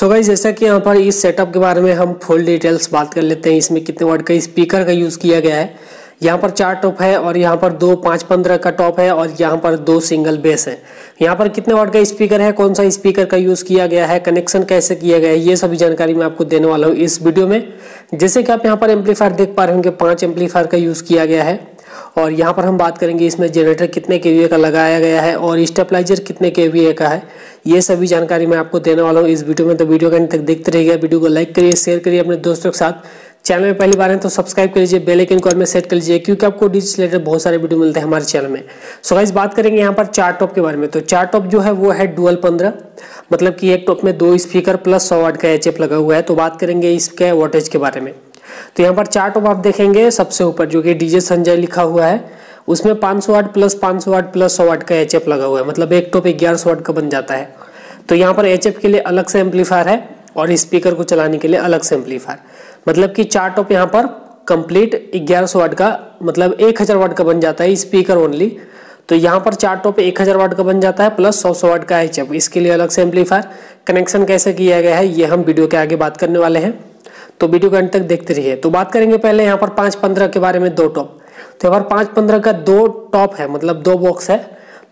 So guys जैसा कि यहाँ पर इस सेटअप के बारे में हम फुल डिटेल्स बात कर लेते हैं, इसमें कितने वाट का स्पीकर का यूज़ किया गया है। यहाँ पर चार टॉप है और यहाँ पर दो पाँच पंद्रह का टॉप है और यहाँ पर दो सिंगल बेस है। यहाँ पर कितने वाट का स्पीकर है, कौन सा स्पीकर का यूज़ किया गया है कनेक्शन कैसे किया गया है, ये सभी जानकारी मैं आपको देने वाला हूँ इस वीडियो में। जैसे कि आप यहाँ पर एम्पलीफायर देख पा रहे होंगे, पाँच एम्पलीफायर का यूज़ किया गया है। और यहाँ पर हम बात करेंगे इसमें जनरेटर कितने के का लगाया गया है और स्टेपलाइजर कितने के का है। ये सभी जानकारी मैं आपको देने वाला हूँ इस वीडियो में। तो वीडियो के तक देखते रहिएगा, वीडियो को लाइक करिए शेयर करिए अपने दोस्तों के साथ। चैनल में पहली बार है तो सब्सक्राइब कर लीजिए बेल आइकन को में सेट कर लीजिए, क्योंकि आपको डिजिटल रिलेटेड बहुत सारे वीडियो मिलते हैं हमारे चैनल में। सो गाइस बात करेंगे यहाँ पर चार टॉप के बारे में। तो चार टॉप जो है वो है डुअल पंद्रह मतलब कि एक टॉप में दो स्पीकर प्लस सौ वाट का एच लगा हुआ है। तो बात करेंगे इसके वोटेज के बारे में। तो यहाँ पर चार टॉप आप देखेंगे, सबसे ऊपर जो कि डीजे संजय लिखा हुआ है, उसमें 500 वाट प्लस 500 वाट प्लस 100 वाट का एच लगा हुआ है मतलब एक टॉप ग्यारह वाट का बन जाता है। तो यहाँ पर एच के लिए अलग से एम्पलीफायर है और स्पीकर को चलाने के लिए अलग से एम्पलीफायर मतलब कि चार टॉप यहाँ पर कंप्लीट ग्यारह वाट का मतलब एक हज़ार वाट का बन जाता है स्पीकर ओनली तो यहाँ पर चार टॉप एक हज़ार वाट का बन जाता है प्लस सौ सौ वाट का एच इसके लिए अलग से एम्पलीफायर कनेक्शन कैसे किया गया है, ये हम वीडियो के आगे बात करने वाले हैं। तो वीडियो के अंत तक देखते रहिए। तो बात करेंगे पहले यहाँ पर पाँच पंद्रह के बारे में दो टॉप तो यहाँ पर पाँच पंद्रह का दो टॉप है मतलब दो बॉक्स है।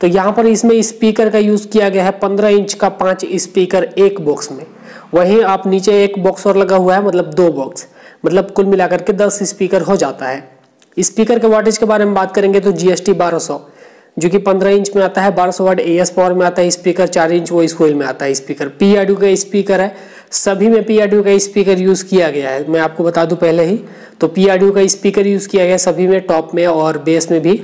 तो यहाँ पर इसमें स्पीकर का यूज़ किया गया है, पंद्रह इंच का पाँच स्पीकर एक बॉक्स में। वहीं आप नीचे एक बॉक्स और लगा हुआ है मतलब दो बॉक्स मतलब कुल मिलाकर के दस स्पीकर हो जाता है। स्पीकर के वाटेज के बारे में बात करेंगे तो जीएसटी बारह सौ, जो कि 15 इंच में आता है 1200 वाट एएस पावर में आता है स्पीकर 4 इंच वो स्कूल में आता है स्पीकर पी का स्पीकर है। सभी में पी का स्पीकर यूज़ किया गया है। मैं आपको बता दूँ पहले ही तो पी का स्पीकर यूज़ किया गया सभी में टॉप में और बेस में भी।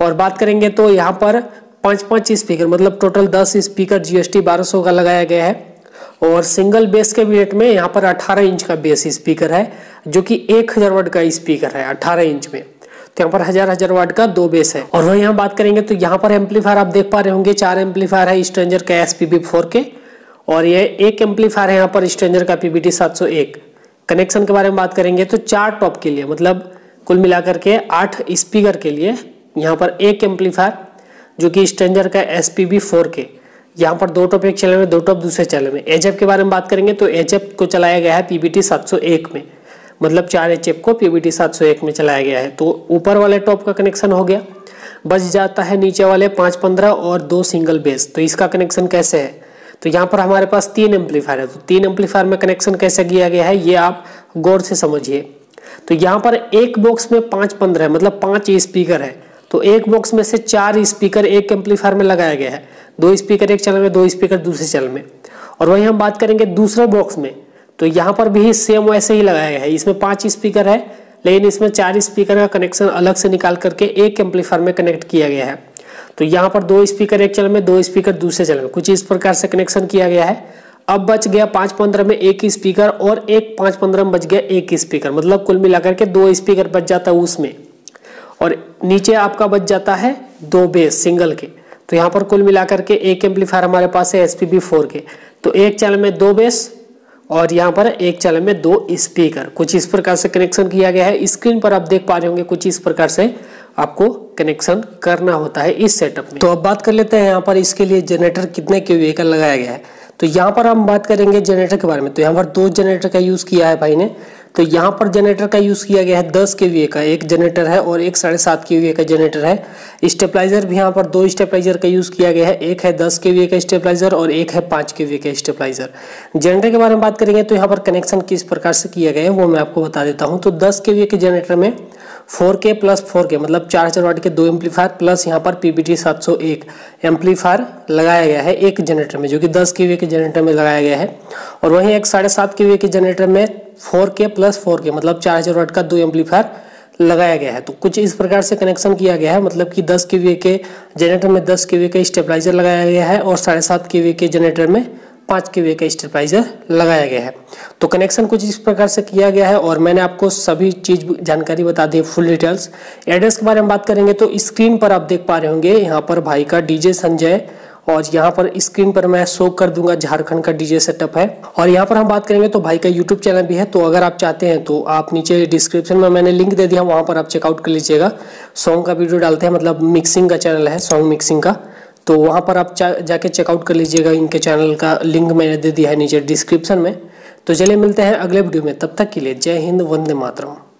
और बात करेंगे तो यहाँ पर पाँच पाँच स्पीकर मतलब टोटल दस स्पीकर जीएसटी बारह का लगाया गया है। और सिंगल बेस के वेट में यहाँ पर 18 इंच का बेस स्पीकर है, जो कि 1000 वाट का स्पीकर है 18 इंच में। तो यहाँ पर हज़ार हज़ार वाट का दो बेस है। और वही हम बात करेंगे तो यहाँ पर एम्पलीफायर आप देख पा रहे होंगे, चार एम्पलीफायर है स्ट्रेंजर का एस पी के और ये एक एम्पलीफायर है यहाँ पर स्ट्रेंजर का पीबीटी सात सौ एक। कनेक्शन के बारे में बात करेंगे तो चार टॉप के लिए मतलब कुल मिलाकर के आठ स्पीकर के लिए यहाँ पर एक एम्पलीफायर जो कि स्ट्रेंजर का एस पी बी फोर के। यहाँ पर दो टॉप एक चैनल में, दो टॉप दूसरे चैनल में। एचएफ के बारे में बात करेंगे तो एच को चलाया गया है पीबीटी एक में। मतलब चार एच को पीबीटी एक में चलाया गया है। तो ऊपर वाले टॉप का कनेक्शन हो गया। बच जाता है नीचे वाले पाँच पंद्रह और दो सिंगल बेस तो इसका कनेक्शन कैसे है? तो यहाँ पर हमारे पास तीन एम्पलीफायर है। तो तीन एम्पलीफायर में कनेक्शन कैसे किया गया है, ये आप गौर से समझिए। तो यहाँ पर एक बॉक्स में पाँच पंद्रह है मतलब पाँच स्पीकर है। तो एक बॉक्स में से चार स्पीकर एक एम्पलीफायर में लगाया गया है। दो स्पीकर एक चैनल में, दो स्पीकर दूसरे चैनल में। और वही हम बात करेंगे दूसरे बॉक्स में। तो यहाँ पर भी सेम वैसे ही लगाया गया है। इसमें पाँच स्पीकर है, लेकिन इसमें चार स्पीकर का कनेक्शन अलग से निकाल करके एक एम्पलीफायर में कनेक्ट किया गया है। तो यहाँ पर दो स्पीकर एक चैनल में, दो स्पीकर दूसरे चैनल में। कुछ इस प्रकार से कनेक्शन किया गया है। अब बच गया पाँच पंद्रह में एक स्पीकर और एक पाँच पंद्रह में बच गया एक स्पीकर मतलब कुल मिलाकर के दो स्पीकर बच जाता है उसमें। और नीचे आपका बच जाता है दो बेस सिंगल के। तो यहाँ पर कुल मिलाकर के एक एम्पलीफायर हमारे पास है एस बी फोर के। तो एक चैनल में दो बेस और यहाँ पर एक चैनल में दो स्पीकर कुछ इस प्रकार से कनेक्शन किया गया है। स्क्रीन पर आप देख पा रहे होंगे कुछ इस प्रकार से आपको कनेक्शन करना होता है इस सेटअप में। तो अब बात कर लेते हैं यहाँ पर इसके लिए जनरेटर कितने के का लगाया गया है। तो यहाँ पर हम बात करेंगे जनरेटर के बारे में। तो यहाँ पर दो जनरेटर का यूज़ किया है भाई ने। तो यहाँ पर जनरेटर का यूज़ किया गया है दस के वी का। एक जनरेटर है और एक साढ़े सात के वी का जनरेटर है। स्टेपलाइजर भी यहाँ पर दो स्टेपलाइजर का यूज़ किया गया है। एक है दस के वी का स्टेपलाइजर और एक है पाँच के वी का स्टेपलाइजर जनरेटर के बारे में बात करेंगे तो यहाँ पर कनेक्शन किस प्रकार से किया गया है वो मैं आपको बता देता हूँ। तो दस के के जनरेटर में फोर के प्लस फोर के मतलब चार हज़ार वाट के दो एम्पलीफायर प्लस यहाँ पर पीबीटी सात सौ एक एम्पलीफायर लगाया गया है एक जनरेटर में, जो कि दस के के जनरेटर में लगाया गया है। और वहीं एक साढ़े सात के के जनरेटर में फोर के प्लस फोर के मतलब चार हज़ार वाट का दो एम्पलीफायर लगाया गया है। तो कुछ इस प्रकार से कनेक्शन किया गया है मतलब कि दस के के जनरेटर में दस के का स्टेबलाइजर लगाया गया है और साढ़े सात के के जनरेटर में पाँच के का स्टेबलाइजर लगाया गया है। तो कनेक्शन कुछ इस प्रकार से किया गया है और मैंने आपको सभी चीज़ जानकारी बता दी फुल डिटेल्स एड्रेस के बारे में बात करेंगे तो स्क्रीन पर आप देख पा रहे होंगे, यहाँ पर भाई का डीजे संजय और यहाँ पर स्क्रीन पर मैं शो कर दूँगा झारखंड का डीजे सेटअप है। और यहाँ पर हम बात करेंगे तो भाई का यूट्यूब चैनल भी है तो अगर आप चाहते हैं तो आप नीचे डिस्क्रिप्शन में मैंने लिंक दे दिया, वहाँ पर आप चेकआउट कर लीजिएगा। सॉन्ग का वीडियो डालते हैं मतलब मिक्सिंग का चैनल है सॉन्ग मिक्सिंग का। तो वहाँ पर आप जाके चेकआउट कर लीजिएगा, इनके चैनल का लिंक मैंने दे दिया है नीचे डिस्क्रिप्शन में। तो चलिए मिलते हैं अगले वीडियो में, तब तक के लिए जय हिंद, वंदे मातरम।